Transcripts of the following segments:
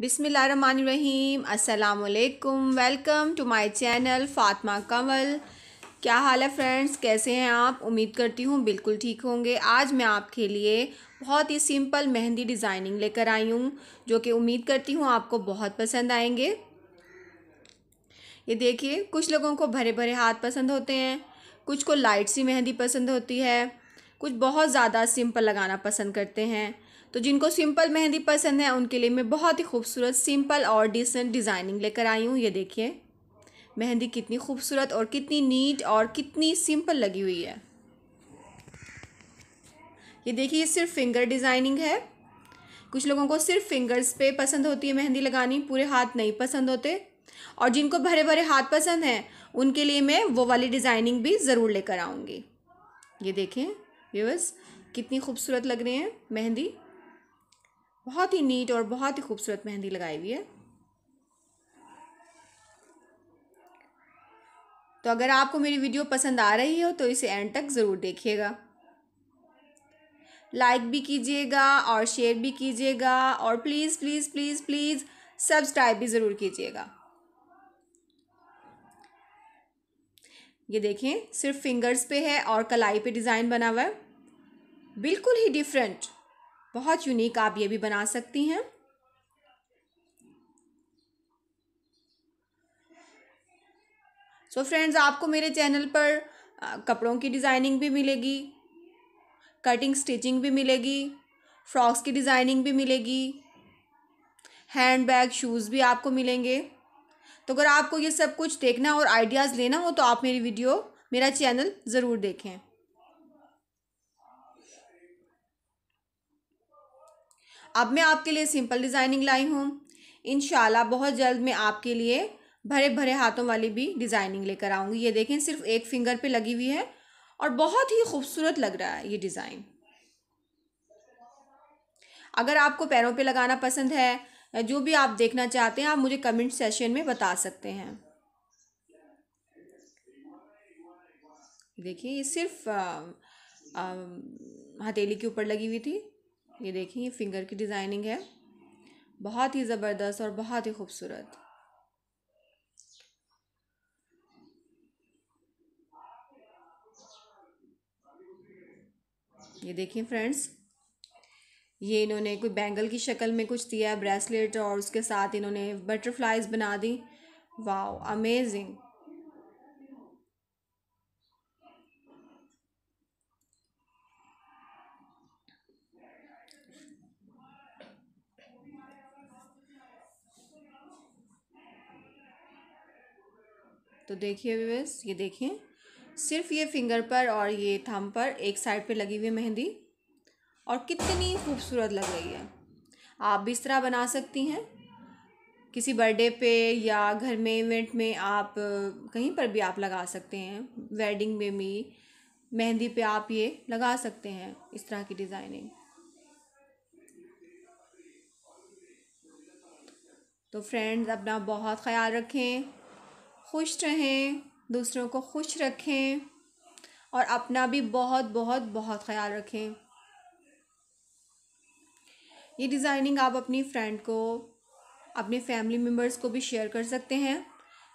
बिसमीम असलकुम welcome to my channel Fatima Kanwal क्या हाल है फ्रेंड्स? कैसे हैं आप? उम्मीद करती हूँ बिल्कुल ठीक होंगे। आज मैं आपके लिए बहुत ही सिंपल मेहंदी डिज़ाइनिंग लेकर आई हूँ, जो कि उम्मीद करती हूँ आपको बहुत पसंद आएँगे। ये देखिए, कुछ लोगों को भरे भरे हाथ पसंद होते हैं, कुछ को लाइट सी मेहंदी पसंद होती है, कुछ बहुत ज़्यादा सिंपल लगाना पसंद करते हैं। तो जिनको सिंपल मेहंदी पसंद है, उनके लिए मैं बहुत ही खूबसूरत, सिंपल और डिसेंट डिज़ाइनिंग लेकर आई हूँ। ये देखिए, मेहंदी कितनी खूबसूरत और कितनी नीट और कितनी सिंपल लगी हुई है। ये देखिए, ये सिर्फ़ फिंगर डिज़ाइनिंग है। कुछ लोगों को सिर्फ़ फिंगर्स पे पसंद होती है मेहंदी लगानी, पूरे हाथ नहीं पसंद होते। और जिनको भरे भरे हाथ पसंद हैं, उनके लिए मैं वो वाली डिज़ाइनिंग भी ज़रूर लेकर आऊँगी। ये देखें व्यूवर्स कितनी खूबसूरत लग रही हैं मेहंदी। बहुत ही नीट और बहुत ही खूबसूरत मेहंदी लगाई हुई है। तो अगर आपको मेरी वीडियो पसंद आ रही हो तो इसे एंड तक ज़रूर देखिएगा। लाइक भी कीजिएगा और शेयर भी कीजिएगा और please please please please subscribe भी ज़रूर कीजिएगा। ये देखें सिर्फ़ फिंगर्स पे है और कलाई पे डिज़ाइन बना हुआ है। बिल्कुल ही डिफरेंट बहुत यूनिक आप ये भी बना सकती हैं। सो so फ्रेंड्स आपको मेरे चैनल पर कपड़ों की डिज़ाइनिंग भी मिलेगी कटिंग स्टिचिंग भी मिलेगी फ्रॉक्स की डिज़ाइनिंग भी मिलेगी हैंड बैग शूज़ भी आपको मिलेंगे। तो अगर आपको ये सब कुछ देखना और आइडियाज़ लेना हो तो आप मेरी वीडियो मेरा चैनल ज़रूर देखें। अब मैं आपके लिए सिंपल डिज़ाइनिंग लाई हूँ। इन बहुत जल्द मैं आपके लिए भरे भरे हाथों वाली भी डिज़ाइनिंग लेकर आऊँगी। ये देखें, सिर्फ़ एक फिंगर पे लगी हुई है और बहुत ही खूबसूरत लग रहा है ये डिज़ाइन अगर आपको पैरों पे लगाना पसंद है, जो भी आप देखना चाहते हैं, आप मुझे कमेंट सेशन में बता सकते हैं। देखिए, ये सिर्फ़ हथेली के ऊपर लगी हुई थी। ये देखिए, ये फिंगर की डिज़ाइनिंग है। बहुत ही ज़बरदस्त और बहुत ही खूबसूरत। ये देखिए फ्रेंड्स ये इन्होंने कोई बैंगल की शक्ल में कुछ दिया है ब्रेसलेट और उसके साथ इन्होंने बटरफ्लाइज बना दी। वाओ अमेजिंग तो देखिए व्यवस्थ ये देखें सिर्फ़ ये फिंगर पर और ये थम पर एक साइड पे लगी हुई मेहंदी और कितनी खूबसूरत लग रही है। आप भी इस तरह बना सकती हैं। किसी बर्थडे पे या घर में इवेंट में आप, कहीं पर भी आप लगा सकते हैं। वेडिंग में भी, मेहंदी पे आप ये लगा सकते हैं इस तरह की डिज़ाइनिंग। तो फ्रेंड्स, अपना बहुत ख्याल रखें। खुश रहें, दूसरों को खुश रखें और अपना भी बहुत बहुत बहुत ख्याल रखें। ये डिज़ाइनिंग आप अपनी फ्रेंड को, अपने फैमिली मेंबर्स को भी शेयर कर सकते हैं।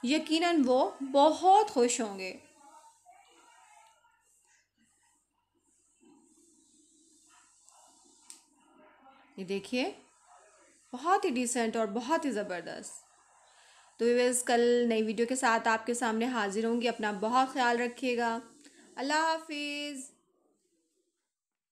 यकीनन वो बहुत खुश होंगे। ये देखिए, बहुत ही डिसेंट और बहुत ही ज़बरदस्त। तो वीवर्स कल नई वीडियो के साथ आपके सामने हाजिर होंगी। अपना बहुत ख्याल रखिएगा। अल्लाह हाफिज़।